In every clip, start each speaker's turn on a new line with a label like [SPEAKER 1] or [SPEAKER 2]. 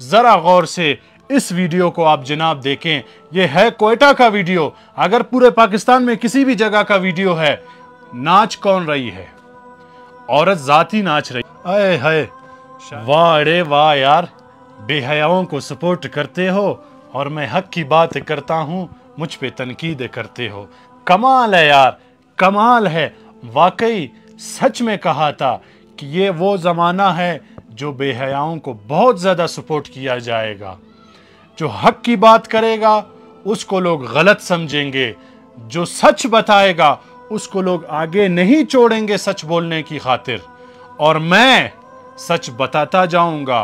[SPEAKER 1] जरा गौर से इस वीडियो को आप जनाब देखें। ये है कोयटा का वीडियो। अगर पूरे पाकिस्तान में किसी भी जगह का वीडियो है, नाच कौन रही है? औरत जाती नाच रही। अरे है वाह अरे वाह यार। बेहयाओं को सपोर्ट करते हो और मैं हक की बात करता हूँ, मुझ पे तनकीद करते हो। कमाल है यार। कमाल है। वाकई सच में कहा था कि ये वो ज़माना है जो बेहयाओं को बहुत ज़्यादा सपोर्ट किया जाएगा, जो हक की बात करेगा, उसको लोग गलत समझेंगे। जो सच बताएगा, उसको लोग आगे नहीं छोड़ेंगे सच बोलने की खातिर। और मैं सच बताता जाऊँगा,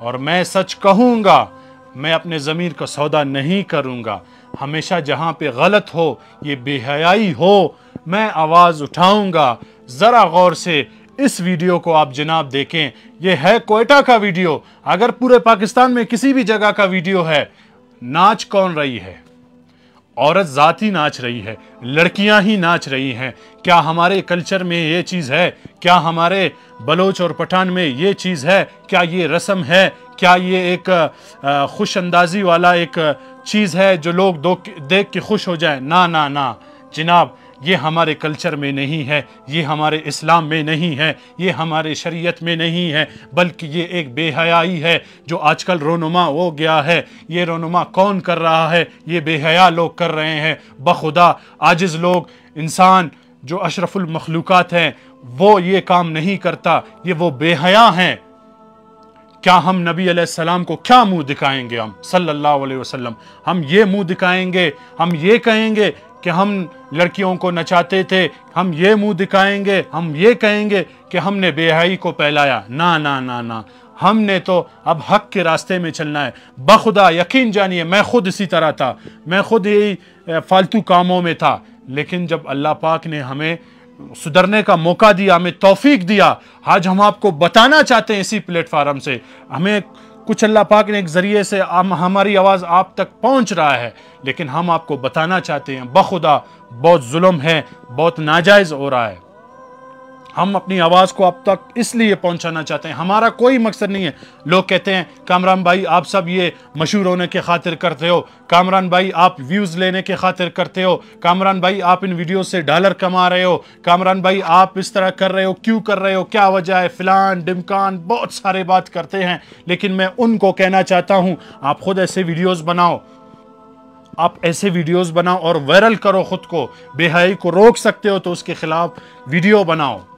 [SPEAKER 1] और मैं सच कहूँगा, मैं अपने ज़मीर का सौदा नहीं करूँगा। हमेशा जहाँ पे गलत हो, ये बेहयाई हो। मैं आवाज़ उठाऊँगा, ज़रा गौर से इस वीडियो को आप जनाब देखें। ये है कोयटा का वीडियो। अगर पूरे पाकिस्तान में किसी भी जगह का वीडियो है, नाच कौन रही है? औरत जाती नाच रही है, लड़कियाँ ही नाच रही हैं। क्या हमारे कल्चर में ये चीज़ है? क्या हमारे बलोच और पठान में ये चीज़ है? क्या ये रस्म है? क्या ये एक खुश अंदाजी वाला एक चीज़ है जो लोग देख के खुश हो जाए? ना ना ना। जनाब ये हमारे कल्चर में नहीं है, ये हमारे इस्लाम में नहीं है, ये हमारे शरीयत में नहीं है, बल्कि ये एक बेहयाई है जो आजकल रोनुमा हो गया है। ये रोनुमा कौन कर रहा है? ये बेहया लोग कर रहे हैं। बखुदा आजिज़ लोग, इंसान जो अशरफुल मखलूक़ात हैं, वो ये काम नहीं करता। ये वो बेहया हैं। क्या हम नबी सलाम को क्या मुँह दिखाएँगे हम? सल्लल्लाहु अलैहि वसल्लम। हम ये मुँह दिखाएँगे, हम ये कहेंगे कि हम लड़कियों को नचाते थे, हम ये मुँह दिखाएँगे, हम ये कहेंगे कि हमने बेहाई को फैलाया। ना ना ना ना। हमने तो अब हक के रास्ते में चलना है। बखुदा यकीन जानिए, मैं खुद इसी तरह था। मैं खुद यही फालतू कामों में था। लेकिन जब अल्लाह पाक ने हमें सुधरने का मौका दिया, हमें तौफीक दिया, आज हम आपको बताना चाहते हैं इसी प्लेटफार्म से। हमें कुछ अल्लाह पाक ने एक ज़रिए से हम, हमारी आवाज़ आप तक पहुँच रहा है, लेकिन हम आपको बताना चाहते हैं, बखुदा बहुत जुल्म है, बहुत नाजायज़ हो रहा है। हम अपनी आवाज़ को अब तक इसलिए पहुंचाना चाहते हैं। हमारा कोई मकसद नहीं है। लोग कहते हैं, कामरान भाई, आप सब ये मशहूर होने के खातिर करते हो। कामरान भाई, आप व्यूज़ लेने के खातिर करते हो। कामरान भाई, आप इन वीडियो से डॉलर कमा रहे हो। कामरान भाई, आप इस तरह कर रहे हो, क्यों कर रहे हो? क्या वजह है? फिलान, डिमकान, बहुत सारे बात करते हैं। लेकिन मैं उनको कहना चाहता हूँ, आप खुद ऐसे वीडियोज़ बनाओ। आप ऐसे वीडियोस बनाओ और वायरल करो खुद को। बेहाई को रोक सकते हो तो उसके खिलाफ वीडियो बनाओ।